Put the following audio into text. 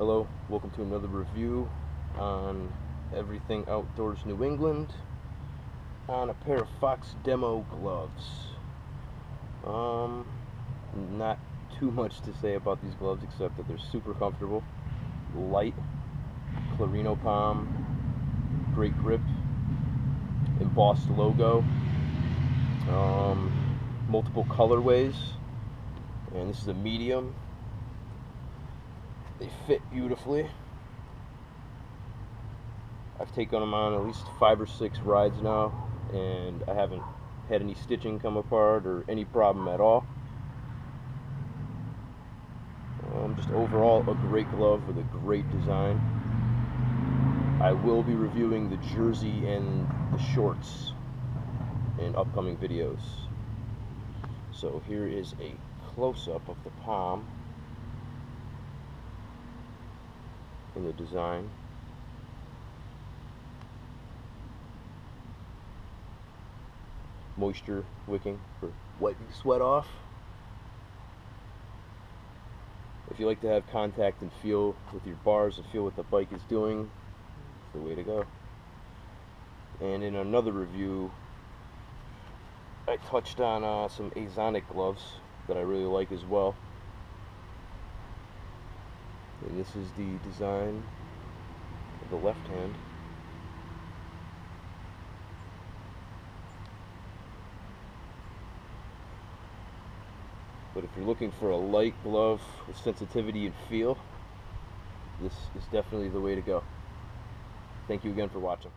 Hello, welcome to another review on Everything Outdoors New England on a pair of Fox Demo gloves. Um, not too much to say about these gloves except that they're super comfortable, light, Clarino palm, great grip, embossed logo, um, multiple colorways, and this is a medium they fit beautifully. I've taken them on at least five or six rides now, and I haven't had any stitching come apart or any problem at all. Um, just overall a great glove with a great design. I will be reviewing the jersey and the shorts in upcoming videos. So here is a close-up of the palm. In the design. Moisture wicking for wiping sweat off. If you like to have contact and feel with your bars and feel what the bike is doing, it's the way to go. And in another review, I touched on uh, some Azonic gloves that I really like as well and this is the design of the left hand. But if you're looking for a light glove with sensitivity and feel this is definitely the way to go. Thank you again for watching